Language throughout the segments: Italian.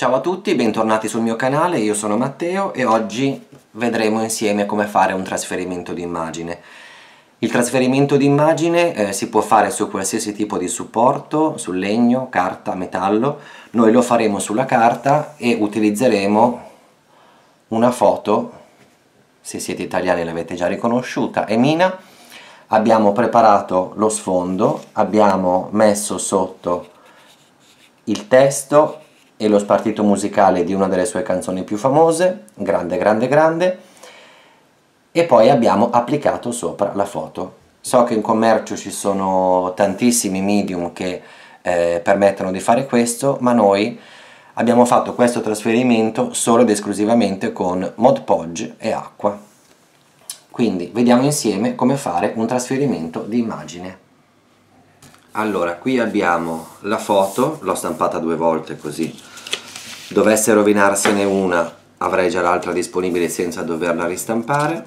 Ciao a tutti, bentornati sul mio canale, io sono Matteo e oggi vedremo insieme come fare un trasferimento di immagine. Il trasferimento di immagine eh, si può fare su qualsiasi tipo di supporto, su legno, carta, metallo. Noi lo faremo sulla carta e utilizzeremo una foto, se siete italiani l'avete già riconosciuta, è Mina. Abbiamo preparato lo sfondo, abbiamo messo sotto il testo e lo spartito musicale di una delle sue canzoni più famose, Grande Grande Grande, e poi abbiamo applicato sopra la foto. So che in commercio ci sono tantissimi medium che eh, permettono di fare questo, ma noi abbiamo fatto questo trasferimento solo ed esclusivamente con Mod Podge e acqua. Quindi vediamo insieme come fare un trasferimento di immagine. Allora, qui abbiamo la foto, l'ho stampata due volte così dovesse rovinarsene una avrei già l'altra disponibile senza doverla ristampare.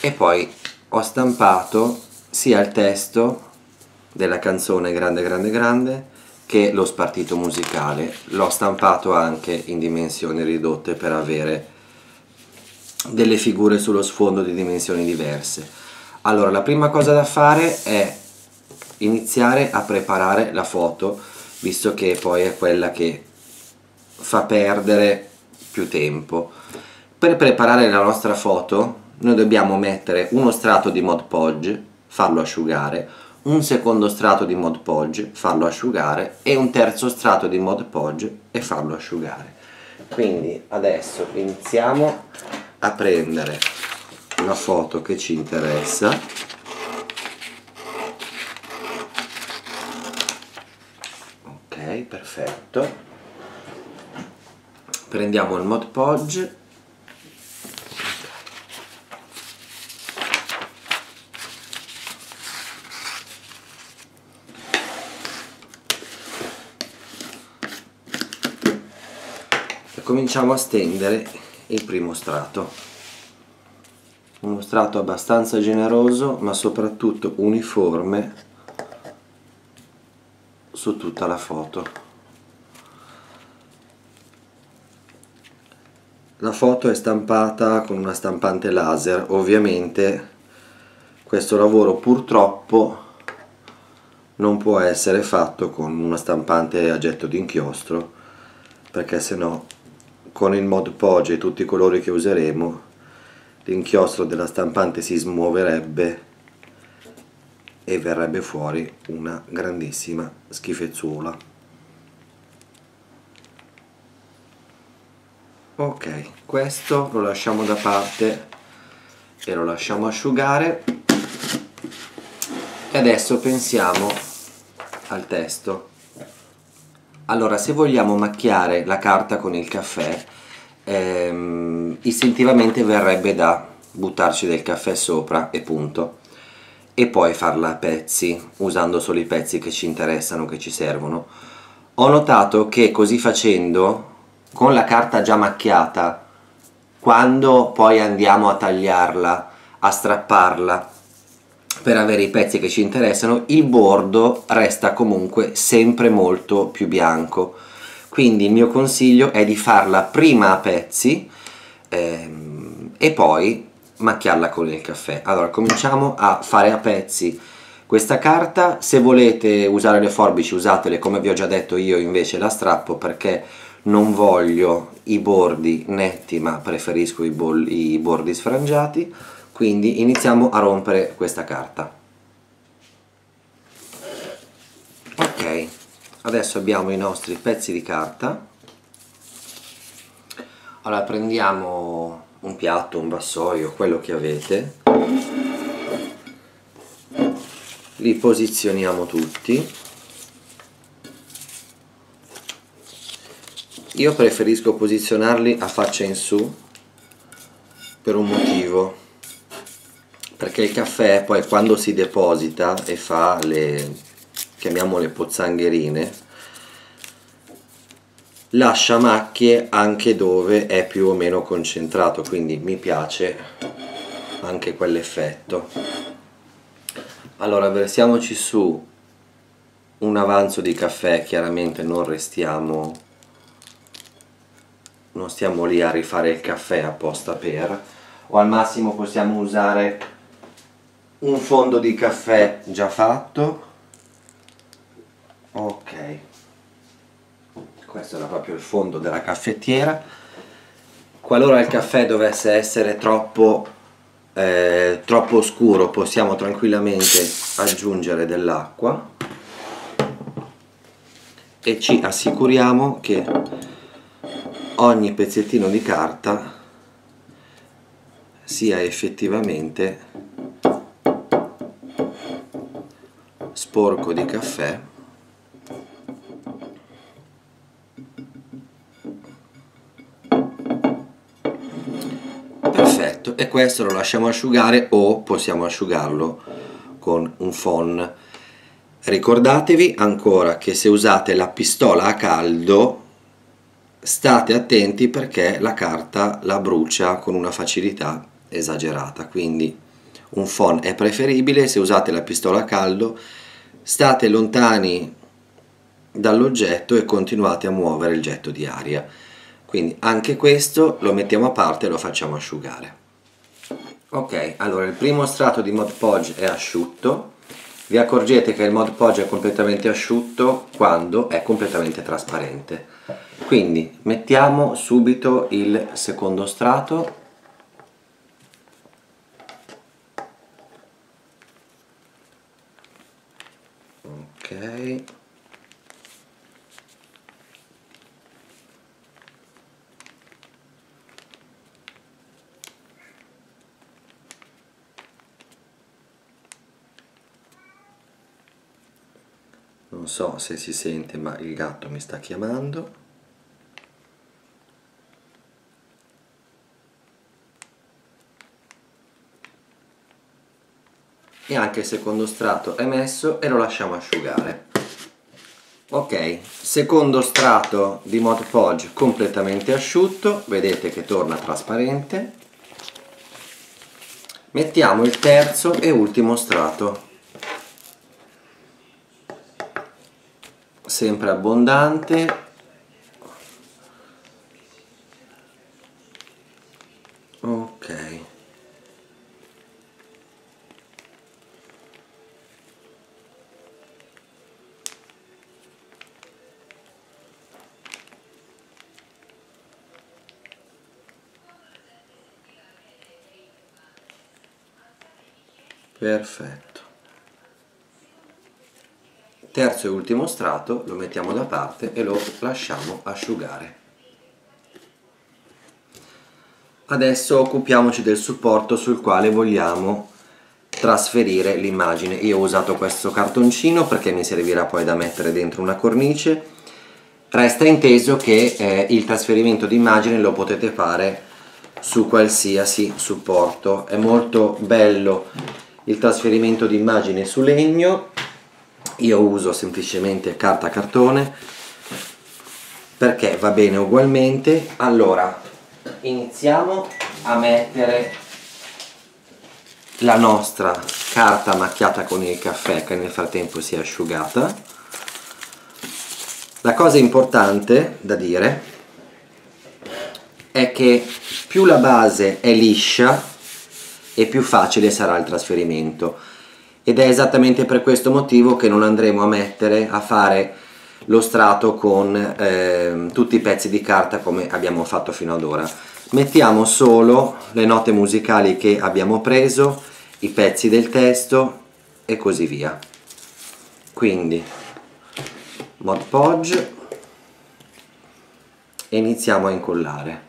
E poi ho stampato sia il testo della canzone Grande Grande Grande che lo spartito musicale. L'ho stampato anche in dimensioni ridotte per avere delle figure sullo sfondo di dimensioni diverse. Allora la prima cosa da fare è iniziare a preparare la foto visto che poi è quella che fa perdere più tempo. Per preparare la nostra foto noi dobbiamo mettere uno strato di Mod Podge, farlo asciugare, un secondo strato di Mod Podge, farlo asciugare e un terzo strato di Mod Podge e farlo asciugare. Quindi adesso iniziamo a prendere una foto che ci interessa ok perfetto prendiamo il Mod Podge. E cominciamo a stendere il primo strato. Uno strato abbastanza generoso ma soprattutto uniforme su tutta la foto La foto è stampata con una stampante laser, ovviamente questo lavoro purtroppo non può essere fatto con una stampante a getto d'inchiostro perché se no con il Mod Podge e tutti i colori che useremo l'inchiostro della stampante si smuoverebbe e verrebbe fuori una grandissima schifezzuola ok questo lo lasciamo da parte e lo lasciamo asciugare. E adesso pensiamo al testo. Allora se vogliamo macchiare la carta con il caffè ehm, istintivamente verrebbe da buttarci del caffè sopra e punto. E poi farla a pezzi usando solo i pezzi che ci interessano che ci servono. Ho notato che così facendo con la carta già macchiata, quando poi andiamo a tagliarla, a strapparla per avere i pezzi che ci interessano, il bordo resta comunque sempre molto più bianco. Quindi il mio consiglio è di farla prima a pezzi ehm, e poi macchiarla con il caffè. Allora cominciamo a fare a pezzi questa carta, se volete usare le forbici usatele come vi ho già detto io invece la strappo perché non voglio i bordi netti ma preferisco i, i bordi sfrangiati. Quindi iniziamo a rompere questa carta. Ok adesso abbiamo i nostri pezzi di carta. Allora prendiamo un piatto, un vassoio, quello che avete. Li posizioniamo tutti Io preferisco posizionarli a faccia in su per un motivo. Perché il caffè poi quando si deposita e fa le chiamiamole pozzangherine lascia macchie anche dove è più o meno concentrato quindi mi piace anche quell'effetto. Allora versiamoci su un avanzo di caffè chiaramente non restiamo non stiamo lì a rifare il caffè apposta per o al massimo possiamo usare un fondo di caffè già fatto. Ok. Questo era proprio il fondo della caffettiera. Qualora il caffè dovesse essere troppo eh, troppo scuro possiamo tranquillamente aggiungere dell'acqua. E ci assicuriamo che ogni pezzettino di carta sia effettivamente sporco di caffè. Perfetto e questo lo lasciamo asciugare o possiamo asciugarlo con un phon ricordatevi ancora che se usate la pistola a caldo state attenti perché la carta la brucia con una facilità esagerata quindi un phon è preferibile se usate la pistola a caldo state lontani dall'oggetto e continuate a muovere il getto di aria. Quindi anche questo lo mettiamo a parte e lo facciamo asciugare. Ok allora il primo strato di Mod Podge è asciutto vi accorgete che il Mod Podge è completamente asciutto quando è completamente trasparente. Quindi mettiamo subito il secondo strato. Ok non so se si sente ma il gatto mi sta chiamando. E anche il secondo strato è messo e lo lasciamo asciugare. Ok secondo strato di Mod Podge completamente asciutto vedete che torna trasparente. Mettiamo il terzo e ultimo strato sempre abbondante. Ok. Perfetto terzo e ultimo strato lo mettiamo da parte e lo lasciamo asciugare. Adesso occupiamoci del supporto sul quale vogliamo trasferire l'immagine. Io ho usato questo cartoncino perché mi servirà poi da mettere dentro una cornice. Resta inteso che eh, il trasferimento di immagine lo potete fare su qualsiasi supporto. È molto bello il trasferimento di immagine su legno io uso semplicemente carta cartone perché va bene ugualmente. Allora iniziamo a mettere la nostra carta macchiata con il caffè che nel frattempo si è asciugata. La cosa importante da dire è che più la base è liscia e più facile sarà il trasferimento ed è esattamente per questo motivo che non andremo a mettere a fare lo strato con eh, tutti i pezzi di carta come abbiamo fatto fino ad ora. Mettiamo solo le note musicali che abbiamo preso i pezzi del testo e così via. Quindi Mod Podge e iniziamo a incollare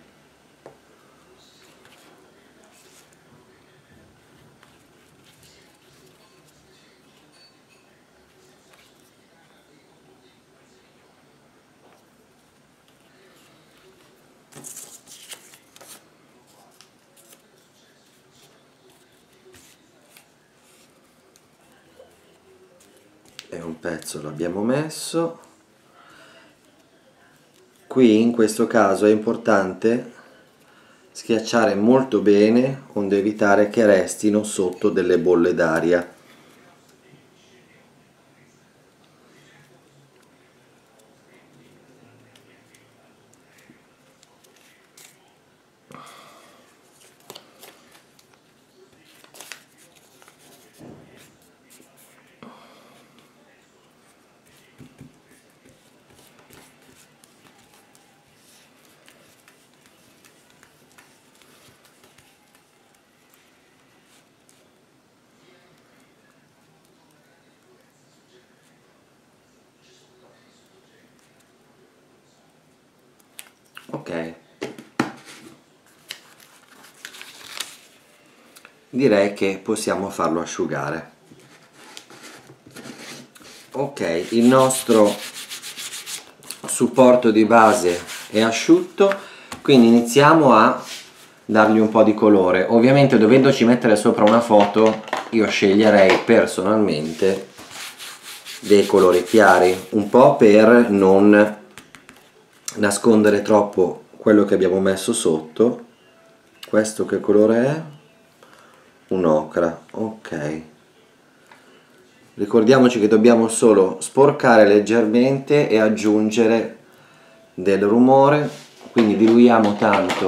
e un pezzo l'abbiamo messo. Qui in questo caso è importante schiacciare molto bene onde evitare che restino sotto delle bolle d'aria ok. Direi che possiamo farlo asciugare. Ok il nostro supporto di base è asciutto quindi iniziamo a dargli un po' di colore. Ovviamente dovendoci mettere sopra una foto io sceglierei personalmente dei colori chiari un po' per non nascondere troppo quello che abbiamo messo sotto. Questo che colore è? un ocra ok. Ricordiamoci che dobbiamo solo sporcare leggermente e aggiungere del rumore. Quindi diluiamo tanto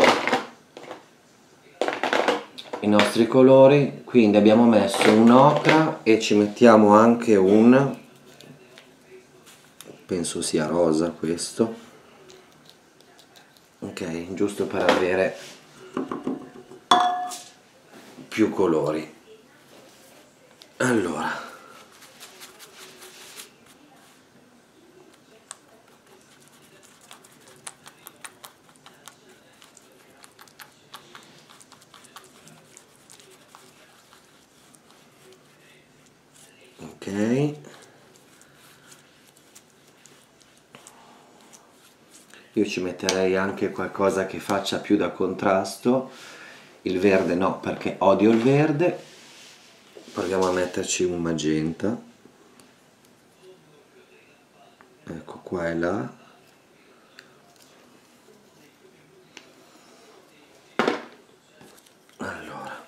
i nostri colori. Quindi abbiamo messo un ocra e ci mettiamo anche un penso sia rosa questo ok giusto per avere più colori. Allora ok io ci metterei anche qualcosa che faccia più da contrasto. Il verde no perché odio il verde. Proviamo a metterci un magenta. Ecco qua e là allora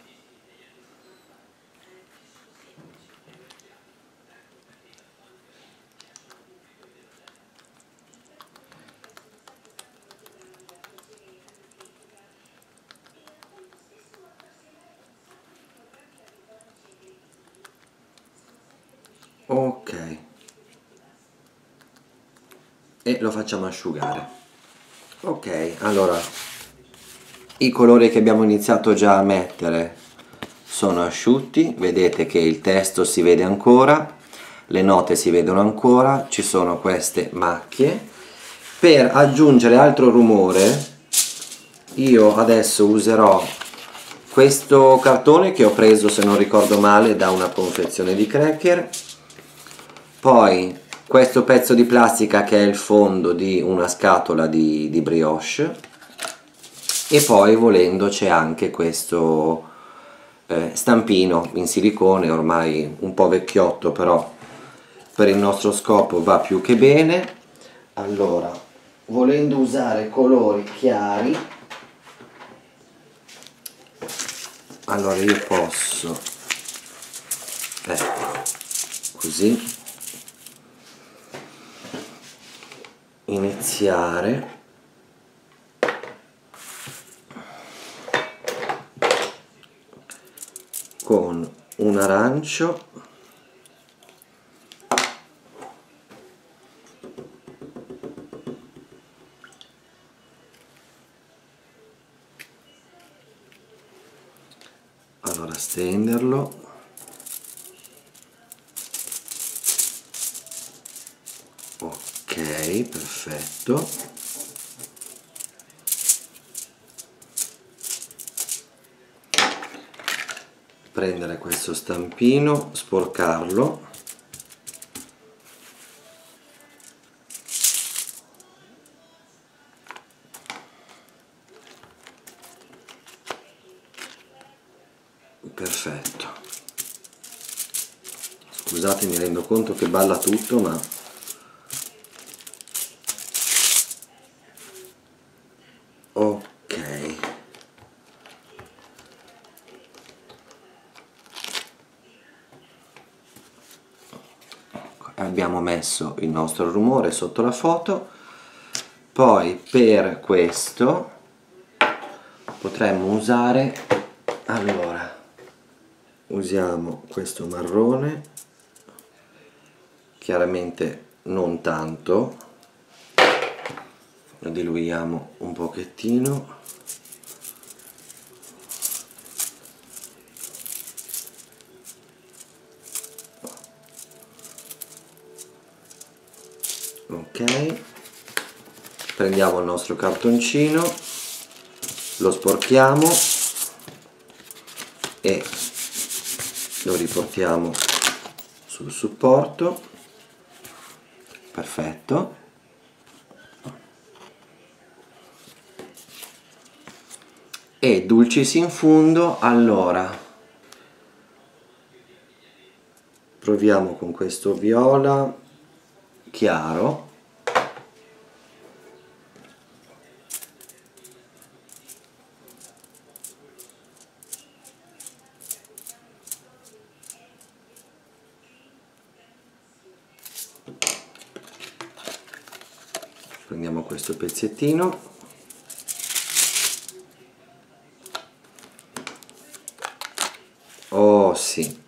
ok e lo facciamo asciugare. Ok allora i colori che abbiamo iniziato già a mettere sono asciutti vedete che il testo si vede ancora le note si vedono ancora ci sono queste macchie. Per aggiungere altro rumore io adesso userò questo cartone che ho preso se non ricordo male da una confezione di cracker. Poi questo pezzo di plastica che è il fondo di una scatola di, di brioche. E poi volendo c'è anche questo eh, stampino in silicone ormai un po' vecchiotto però per il nostro scopo va più che bene. Allora volendo usare colori chiari allora io posso ecco così iniziare. Con un arancio allora stenderlo ok perfetto prendere questo stampino sporcarlo. Perfetto. Scusate mi rendo conto che balla tutto ma ok abbiamo messo il nostro rumore sotto la foto. Poi per questo potremmo usare allora usiamo questo marrone. Chiaramente non tanto. Lo diluiamo un pochettino ok. Prendiamo il nostro cartoncino lo sporchiamo e lo riportiamo sul supporto. Perfetto. E dulcis in fundo allora. Proviamo con questo viola chiaro prendiamo questo pezzettino. Oh sì.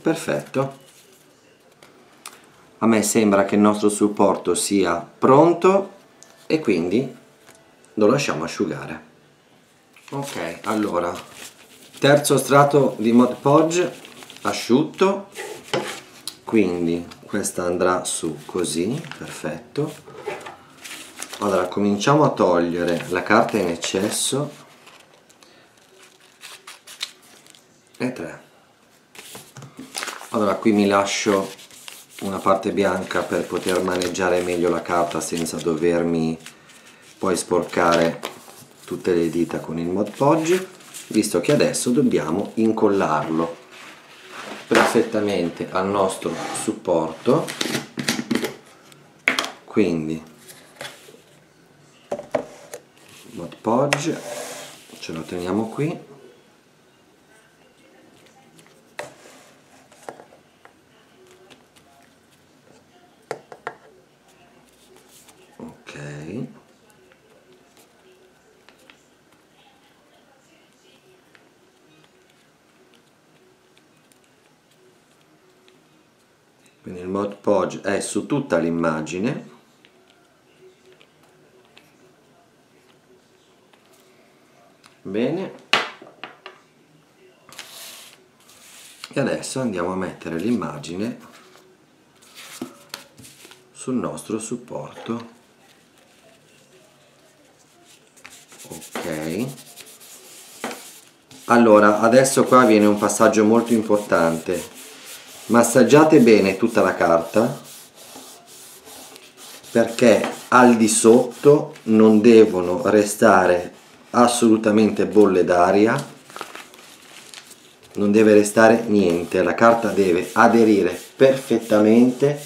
Perfetto. A me sembra che il nostro supporto sia pronto e quindi lo lasciamo asciugare ok allora terzo strato di Mod Podge asciutto. Quindi questa andrà su così perfetto. Allora cominciamo a togliere la carta in eccesso. E 3 allora qui mi lascio una parte bianca per poter maneggiare meglio la carta senza dovermi poi sporcare tutte le dita con il Mod Podge visto che adesso dobbiamo incollarlo perfettamente al nostro supporto. Quindi Mod Podge ce lo teniamo qui quindi il mod podge è su tutta l'immagine. Bene. E adesso andiamo a mettere l'immagine sul nostro supporto. Ok. Allora adesso qua viene un passaggio molto importante massaggiate bene tutta la carta perché al di sotto non devono restare assolutamente bolle d'aria non deve restare niente la carta deve aderire perfettamente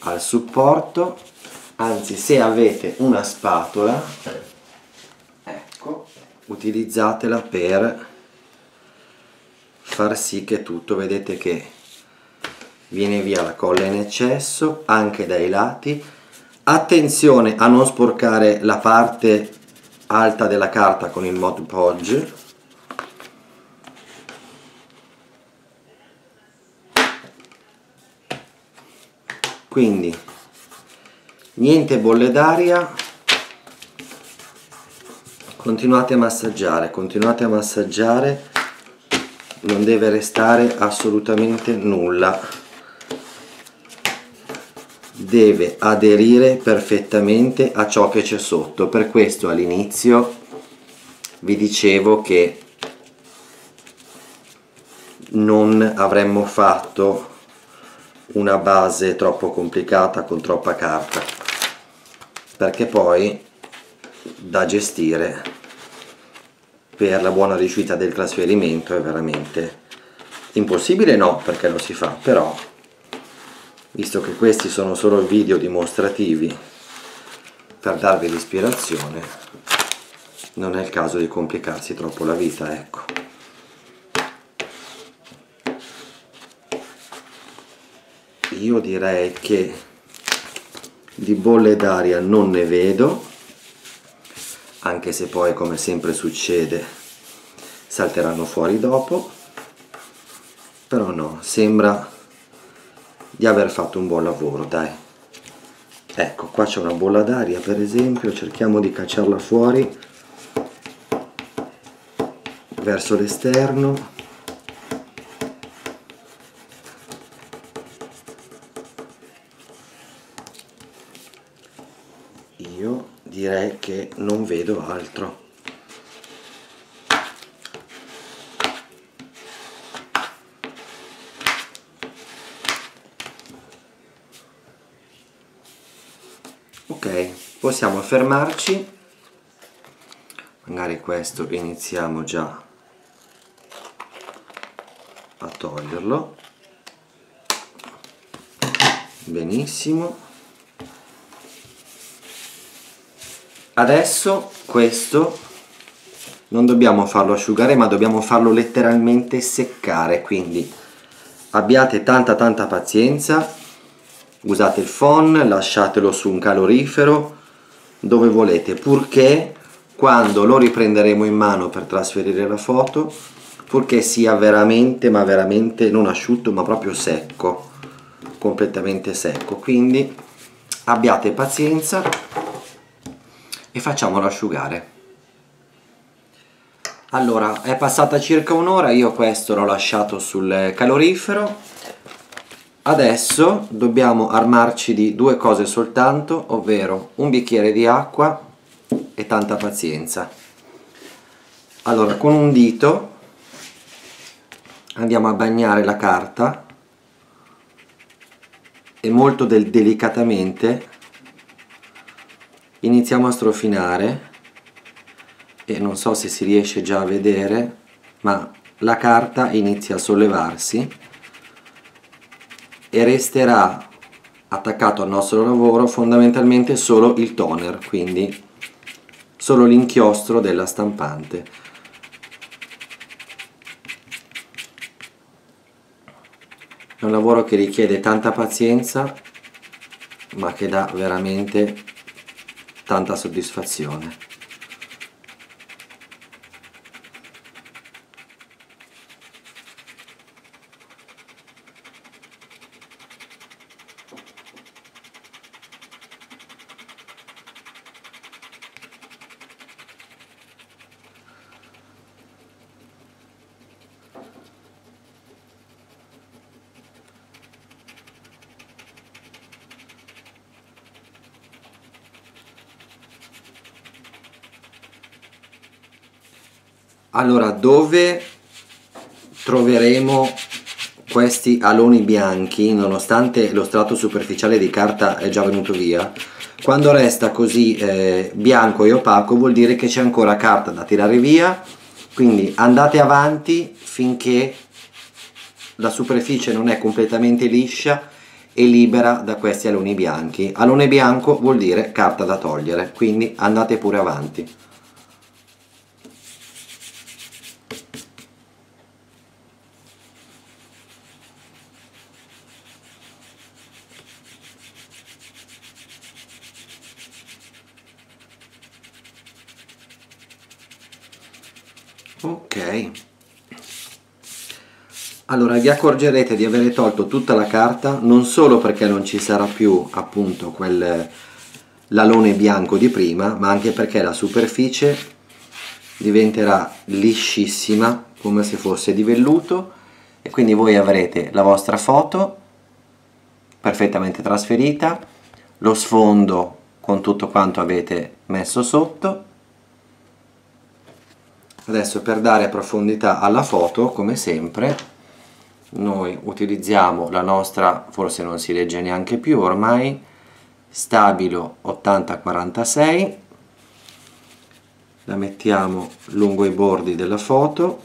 al supporto anzi se avete una spatola ecco utilizzatela per far sì che tutto vedete che viene via la colla in eccesso anche dai lati. Attenzione a non sporcare la parte alta della carta con il Mod Podge. Quindi niente bolle d'aria. Continuate a massaggiare continuate a massaggiare. Non deve restare assolutamente nulla deve aderire perfettamente a ciò che c'è sotto. Per questo all'inizio vi dicevo che non avremmo fatto una base troppo complicata con troppa carta perché poi da gestire per la buona riuscita del trasferimento è veramente impossibile no perché lo si fa però visto che questi sono solo video dimostrativi per darvi l'ispirazione non è il caso di complicarsi troppo la vita ecco. Io direi che di bolle d'aria non ne vedo anche se poi come sempre succede salteranno fuori dopo però no sembra di aver fatto un buon lavoro dai. Ecco qua c'è una bolla d'aria per esempio cerchiamo di cacciarla fuori verso l'esterno. Io direi che non vedo altro ok possiamo fermarci. Magari questo iniziamo già a toglierlo. Benissimo. Adesso questo non dobbiamo farlo asciugare ma dobbiamo farlo letteralmente seccare quindi abbiate tanta tanta pazienza. Usate il phon lasciatelo su un calorifero dove volete purché quando lo riprenderemo in mano per trasferire la foto purché sia veramente ma veramente non asciutto ma proprio secco completamente secco. Quindi abbiate pazienza e facciamolo asciugare. Allora è passata circa un'ora io questo l'ho lasciato sul calorifero adesso dobbiamo armarci di due cose soltanto ovvero un bicchiere di acqua e tanta pazienza. Allora con un dito andiamo a bagnare la carta e molto del delicatamente iniziamo a strofinare e non so se si riesce già a vedere ma la carta inizia a sollevarsi e resterà attaccato al nostro lavoro fondamentalmente solo il toner quindi solo l'inchiostro della stampante. È un lavoro che richiede tanta pazienza ma che dà veramente tanta soddisfazione. Allora, dove troveremo questi aloni bianchi, nonostante lo strato superficiale di carta è già venuto via, quando resta così eh, bianco e opaco vuol dire che c'è ancora carta da tirare via, quindi andate avanti finché la superficie non è completamente liscia e libera da questi aloni bianchi. Alone bianco vuol dire carta da togliere, quindi andate pure avanti. ok allora vi accorgerete di avere tolto tutta la carta non solo perché non ci sarà più appunto quel l'alone bianco di prima ma anche perché la superficie diventerà liscissima come se fosse di velluto e quindi voi avrete la vostra foto perfettamente trasferita lo sfondo con tutto quanto avete messo sotto. Adesso per dare profondità alla foto come sempre noi utilizziamo la nostra forse non si legge neanche più ormai stabilo 8046 la mettiamo lungo i bordi della foto.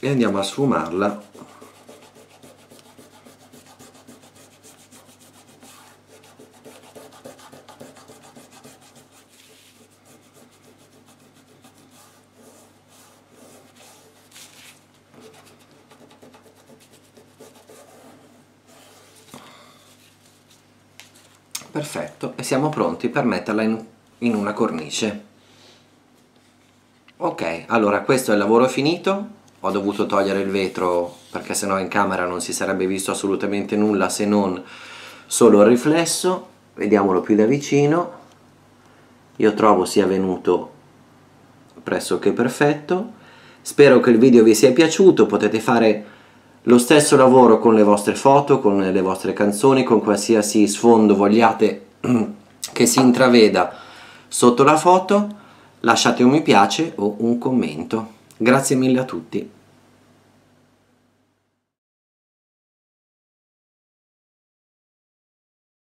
E andiamo a sfumarla perfetto e siamo pronti per metterla in, in una cornice. Ok allora questo è il lavoro finito. Ho dovuto togliere il vetro perché sennò in camera non si sarebbe visto assolutamente nulla se non solo il riflesso. Vediamolo più da vicino. Io trovo sia venuto pressoché perfetto. Spero che il video vi sia piaciuto, potete fare lo stesso lavoro con le vostre foto, con le vostre canzoni, con qualsiasi sfondo vogliate che si intraveda sotto la foto, lasciate un mi piace o un commento. Grazie mille a tutti.